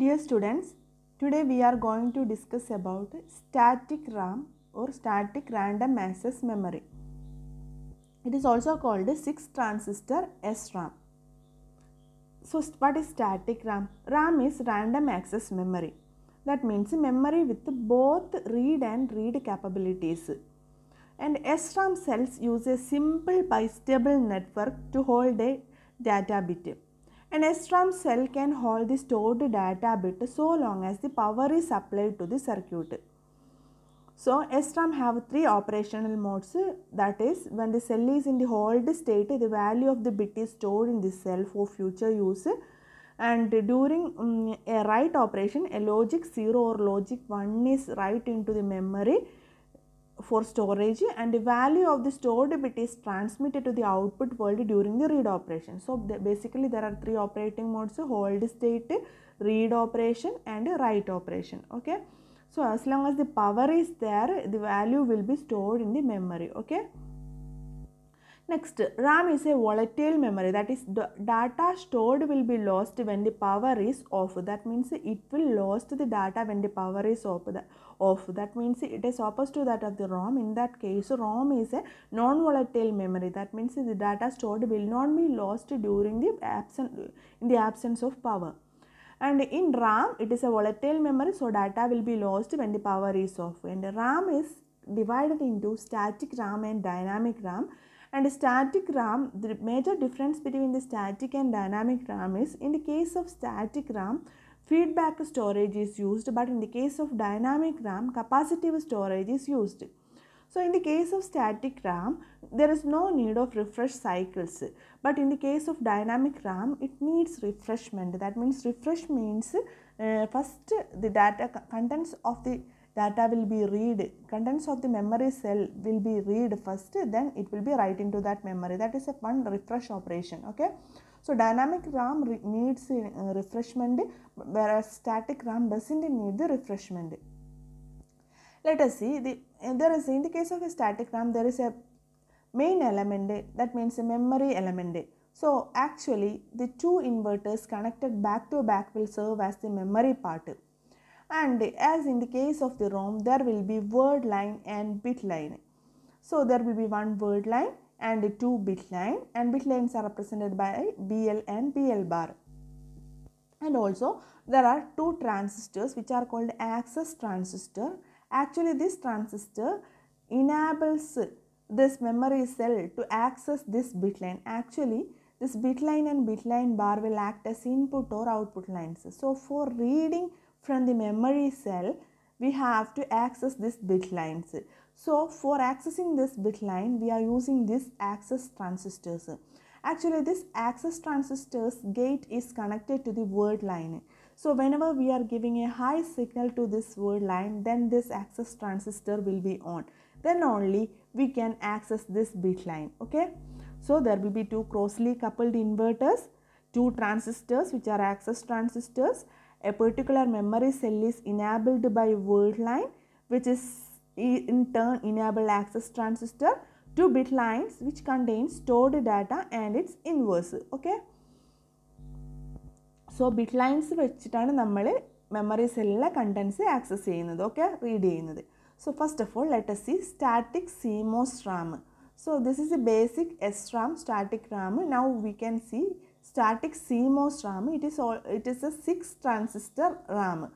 Dear students, today we are going to discuss about static RAM or static random access memory. It is also called 6 transistor SRAM. So what is static RAM? RAM is random access memory. That means memory with both read and read capabilities. And SRAM cells use a simple bistable network to hold a data bit. An SRAM cell can hold the stored data bit so long as the power is supplied to the circuit. So SRAM have three operational modes. That is when the cell is in the hold state the value of the bit is stored in the cell for future use. And during um, a write operation a logic 0 or logic 1 is write into the memory for storage and the value of the stored bit is transmitted to the output world during the read operation. So the, basically there are three operating modes hold state, read operation and write operation okay. So as long as the power is there the value will be stored in the memory okay. Next, RAM is a volatile memory that is data stored will be lost when the power is off. That means it will lost the data when the power is off. That means it is opposite to that of the ROM. In that case, ROM is a non-volatile memory. That means the data stored will not be lost during the absence in the absence of power. And in RAM, it is a volatile memory, so data will be lost when the power is off. And RAM is divided into static RAM and dynamic RAM and static RAM, the major difference between the static and dynamic RAM is in the case of static RAM, feedback storage is used but in the case of dynamic RAM, capacitive storage is used. So in the case of static RAM, there is no need of refresh cycles. But in the case of dynamic RAM, it needs refreshment. That means refresh means uh, first the data contents of the data will be read contents of the memory cell will be read first then it will be write into that memory. That is a one refresh operation okay? So dynamic ram needs uh, refreshment whereas static ram doesn't need the refreshment. Let us see the there is in the case of a static ram there is a main element that means a memory element. So actually the two inverters connected back to back will serve as the memory part and as in the case of the ROM there will be word line and bit line. So there will be one word line and two bit line and bit lines are represented by BL and BL bar. And also there are two transistors which are called access transistor. Actually this transistor enables this memory cell to access this bit line. Actually this bit line and bit line bar will act as input or output lines. So for reading from the memory cell we have to access this bit lines. So for accessing this bit line we are using this access transistors. Actually this access transistors gate is connected to the word line. So whenever we are giving a high signal to this word line then this access transistor will be on. Then only we can access this bit line. Okay. So there will be two closely coupled inverters, two transistors which are access transistors a particular memory cell is enabled by word line which is in turn enable access transistor to bit lines which contain stored data and its inverse okay so bit lines വെച്ചിട്ടാണ് നമ്മൾ memory സെല്ലിലെ contents access ചെയ്യുന്നത് okay read ചെയ്യുന്നത് so first of all let's see static CMOS RAM so this is a basic S RAM static RAM now we can see static CMOS RAM. It is all, it is a six transistor RAM.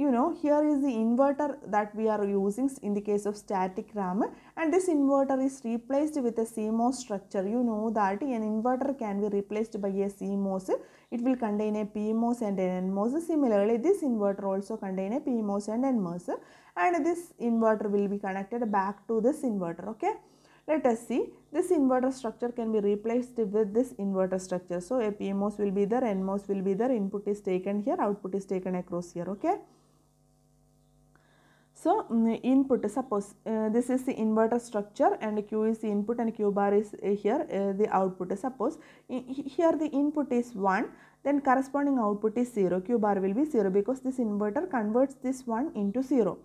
You know here is the inverter that we are using in the case of static RAM and this inverter is replaced with a CMOS structure. You know that an inverter can be replaced by a CMOS. It will contain a PMOS and an NMOS. Similarly, this inverter also contain a PMOS and NMOS and this inverter will be connected back to this inverter. Okay. Let us see this inverter structure can be replaced with this inverter structure. So a PMOS will be there, NMOS will be there, input is taken here, output is taken across here, okay. So um, input suppose uh, this is the inverter structure and Q is the input and Q bar is uh, here uh, the output. Suppose here the input is 1 then corresponding output is 0, Q bar will be 0 because this inverter converts this 1 into 0.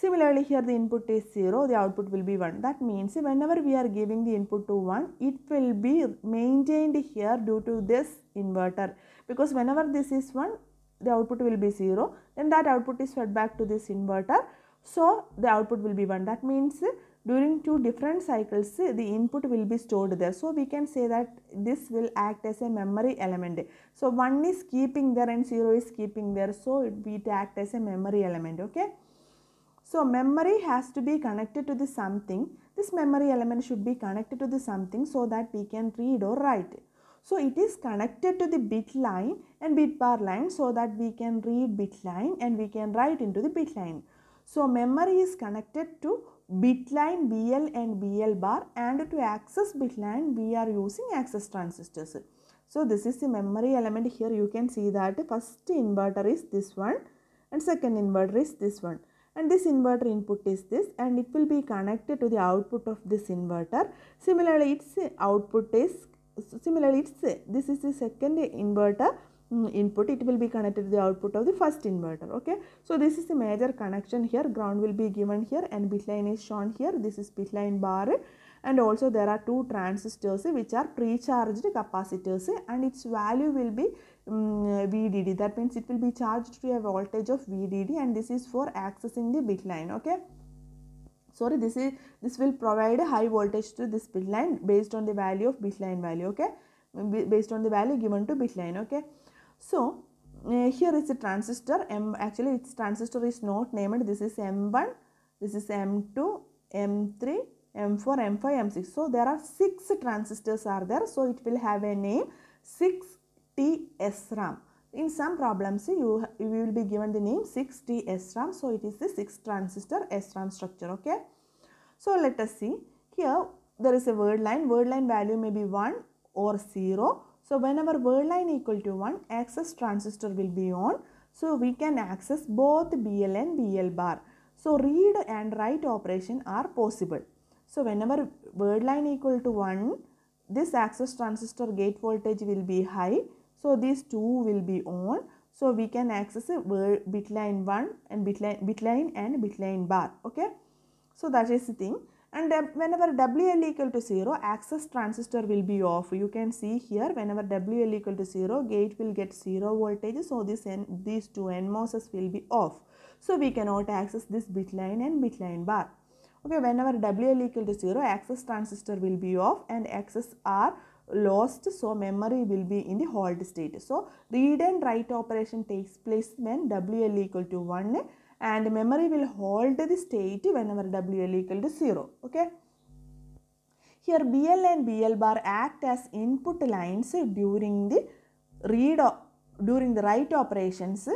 Similarly, here the input is 0, the output will be 1. That means whenever we are giving the input to 1, it will be maintained here due to this inverter. Because whenever this is 1, the output will be 0 then that output is fed back to this inverter. So the output will be 1 that means during two different cycles the input will be stored there. So we can say that this will act as a memory element. So 1 is keeping there and 0 is keeping there. So it will act as a memory element okay so memory has to be connected to the something. This memory element should be connected to the something so that we can read or write. So it is connected to the bit line and bit bar line so that we can read bit line and we can write into the bit line. So memory is connected to bit line BL and BL bar and to access bit line we are using access transistors. So this is the memory element. Here you can see that first inverter is this one and second inverter is this one and this inverter input is this and it will be connected to the output of this inverter. Similarly its output is similarly it's this is the second inverter Mm, input. It will be connected to the output of the first inverter okay? So this is the major connection here. Ground will be given here and bit line is shown here. This is bit line bar. And also there are two transistors which are pre-charged capacitors and its value will be um, VDD that means it will be charged to a voltage of VDD and this is for accessing the bit line okay? Sorry this is this will provide a high voltage to this bit line based on the value of bit line value okay? Based on the value given to bit line okay? So, uh, here is a transistor M actually its transistor is not named this is M1 this is M2 M3 M4 M5 M6 so there are 6 transistors are there so it will have a name 6T SRAM in some problems you, you will be given the name 6T SRAM so it is the 6 transistor SRAM structure okay so let us see here there is a word line word line value may be 1 or 0 so whenever word line equal to 1, access transistor will be on. So we can access both BL and BL bar. So read and write operation are possible. So whenever word line equal to 1, this access transistor gate voltage will be high. So these two will be on. So we can access bit line 1 and bit line, and bit line bar. Okay. So that is the thing and whenever WL equal to 0 access transistor will be off you can see here whenever WL equal to 0 gate will get 0 voltage so this N, these two NMOSes will be off so we cannot access this bit line and bit line bar okay whenever WL equal to 0 access transistor will be off and access are lost so memory will be in the hold state so read and write operation takes place when WL equal to 1 and memory will hold the state whenever WL equal to 0. Okay. Here BL and BL bar act as input lines during the read during the write operations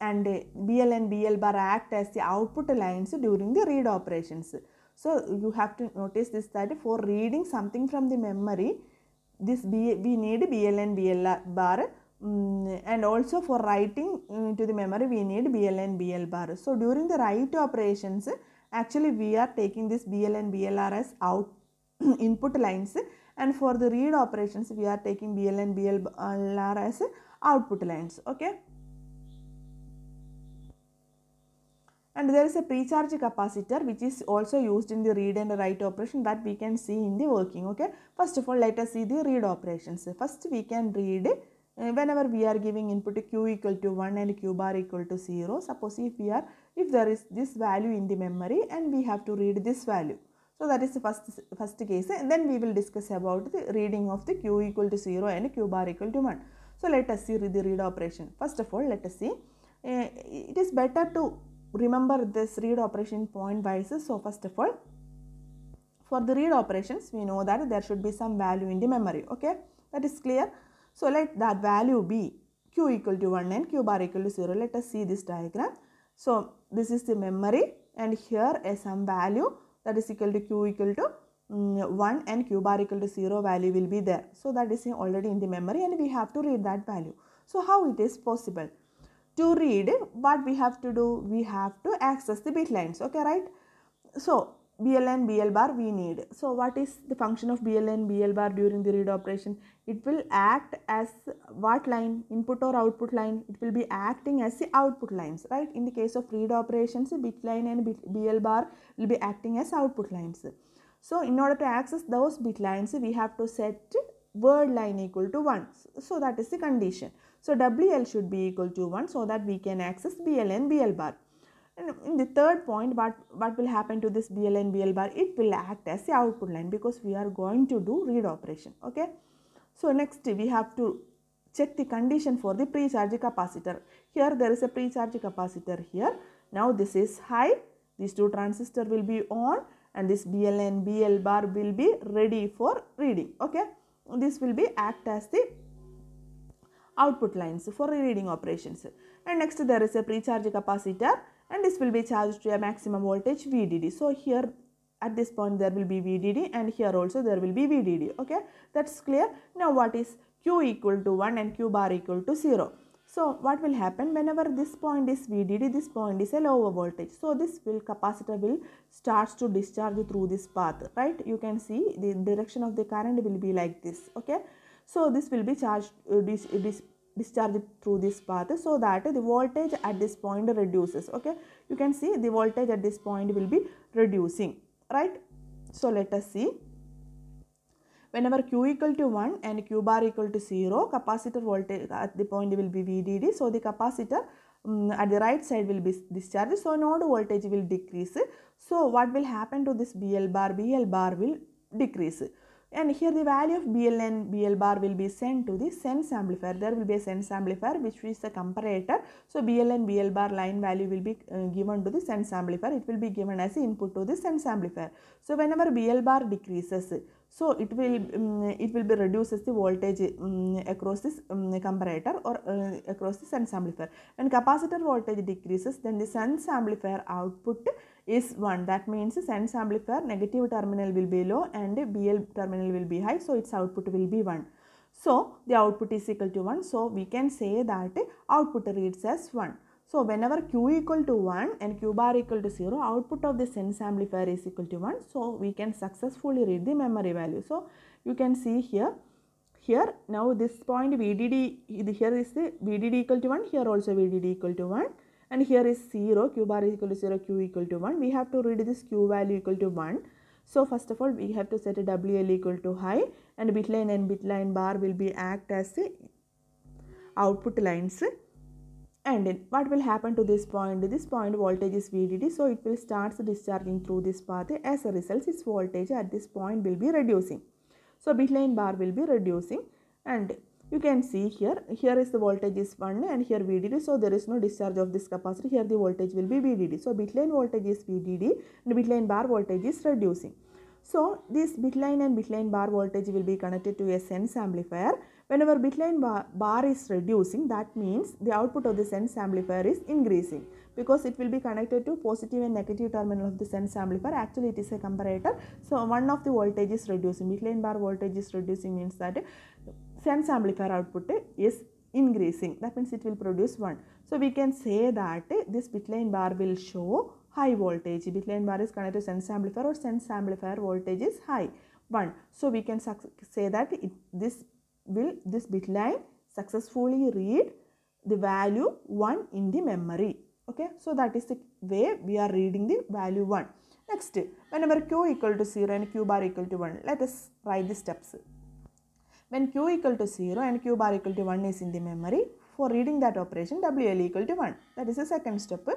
and BL and BL bar act as the output lines during the read operations. So you have to notice this that for reading something from the memory this B, we need BL and BL bar Mm, and also for writing mm, to the memory we need BL and BL bar. So during the write operations actually we are taking this BL and BLR as out input lines and for the read operations we are taking BL and BLR as output lines okay. And there is a pre-charge capacitor which is also used in the read and write operation that we can see in the working okay. First of all let us see the read operations. First we can read uh, whenever we are giving input q equal to 1 and q bar equal to 0 suppose if we are if there is this value in the memory and we have to read this value so that is the first first case and then we will discuss about the reading of the q equal to 0 and q bar equal to 1 so let us see the read operation first of all let us see uh, it is better to remember this read operation point wise so first of all for the read operations we know that there should be some value in the memory okay that is clear so let that value be q equal to 1 and q bar equal to 0. Let us see this diagram. So this is the memory and here is some value that is equal to q equal to um, 1 and q bar equal to 0 value will be there. So that is already in the memory and we have to read that value. So how it is possible? To read what we have to do? We have to access the bit lines. Okay, right? So BL and BL bar we need. So what is the function of BL and BL bar during the read operation? It will act as what line? Input or output line? It will be acting as the output lines, right? In the case of read operations, bit line and BL bar will be acting as output lines. So in order to access those bit lines, we have to set word line equal to 1. So that is the condition. So WL should be equal to 1 so that we can access BL and BL bar. And in the third point, what, what will happen to this BL and BL bar? It will act as the output line because we are going to do read operation. Okay. So next we have to check the condition for the pre-charge capacitor. Here there is a pre-charge capacitor here. Now this is high. These two transistor will be on and this BL and BL bar will be ready for reading. Okay. This will be act as the output lines for reading operations. And next there is a pre-charge capacitor and this will be charged to a maximum voltage VDD. So here at this point there will be VDD and here also there will be VDD. Okay, that's clear. Now what is Q equal to 1 and Q bar equal to 0. So what will happen whenever this point is VDD, this point is a lower voltage. So this will capacitor will starts to discharge through this path, right? You can see the direction of the current will be like this, okay? So this will be charged, uh, dis, dis, discharged through this path. So that the voltage at this point reduces, okay? You can see the voltage at this point will be reducing, right? So let us see. Whenever q equal to 1 and q bar equal to 0 capacitor voltage at the point will be vdd so the capacitor um, at the right side will be discharged. So node voltage will decrease. So what will happen to this bl bar? Bl bar will decrease and here the value of BL and BL bar will be sent to the sense amplifier. There will be a sense amplifier which is the comparator. So BL and BL bar line value will be uh, given to the sense amplifier. It will be given as input to the sense amplifier. So whenever BL bar decreases, so it will um, it will be reduces the voltage um, across this um, comparator or uh, across the sense amplifier. When capacitor voltage decreases, then the sense amplifier output is 1 that means sense amplifier negative terminal will be low and BL terminal will be high so its output will be 1. So the output is equal to 1 so we can say that output reads as 1. So whenever Q equal to 1 and Q bar equal to 0 output of the sense amplifier is equal to 1 so we can successfully read the memory value. So you can see here here now this point VDD here is the VDD equal to 1 here also VDD equal to 1 and here is 0 q bar is equal to 0 q equal to 1 we have to read this q value equal to 1 so first of all we have to set a wl equal to high. And bit line and bit line bar will be act as the output lines and what will happen to this point? This point voltage is vdd so it will start discharging through this path. As a result its voltage at this point will be reducing. So bit line bar will be reducing. And you can see here here is the voltage is 1 and here VDD so there is no discharge of this capacitor. Here the voltage will be VDD so bit line voltage is VDD and bit line bar voltage is reducing. So this bit line and bit line bar voltage will be connected to a sense amplifier whenever bit line bar, bar is reducing that means the output of the sense amplifier is increasing. Because it will be connected to positive and negative terminal of the sense amplifier actually it is a comparator. So one of the voltage is reducing bit line bar voltage is reducing means that sense amplifier output is increasing. That means it will produce 1 so we can say that this bit line bar will show high voltage. Bit line bar is connected to sense amplifier or sense amplifier voltage is high. 1 so we can say that it, this will this bit line successfully read the value 1 in the memory okay so that is the way we are reading the value 1 next whenever q equal to 0 and q bar equal to 1 let us write the steps when q equal to 0 and q bar equal to 1 is in the memory, for reading that operation WL equal to 1. That is the second step.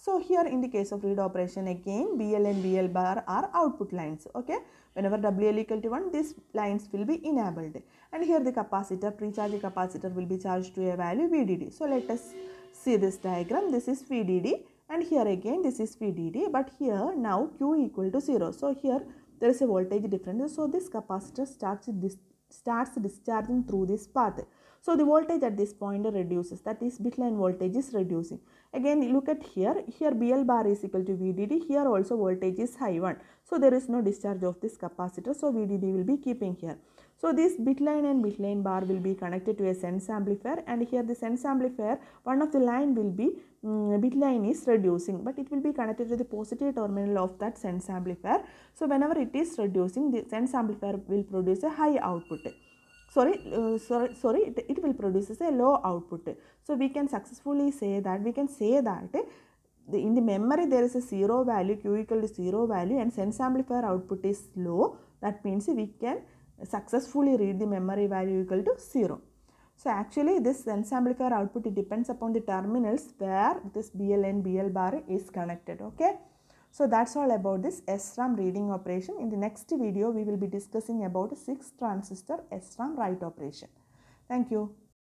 So here in the case of read operation again BL and BL bar are output lines. Okay. Whenever WL equal to 1 these lines will be enabled. And here the capacitor, pre-charge capacitor will be charged to a value VDD. So let us see this diagram. This is VDD and here again this is VDD but here now Q equal to 0. So here there is a voltage difference. So this capacitor starts this starts discharging through this path. So the voltage at this point reduces that is bit line voltage is reducing. Again look at here, here BL bar is equal to VDD, here also voltage is high 1. So there is no discharge of this capacitor, so VDD will be keeping here. So this bit line and bit line bar will be connected to a sense amplifier and here the sense amplifier, one of the line will be um, bit line is reducing but it will be connected to the positive terminal of that sense amplifier. So whenever it is reducing, the sense amplifier will produce a high output sorry uh, sorry sorry it, it will produces a low output so we can successfully say that we can say that the, in the memory there is a zero value q equal to zero value and sense amplifier output is low that means we can successfully read the memory value equal to 0 So actually this sense amplifier output it depends upon the terminals where this BL and BL bar is connected. Okay. So that's all about this SRAM reading operation. In the next video we will be discussing about a 6 transistor SRAM write operation. Thank you.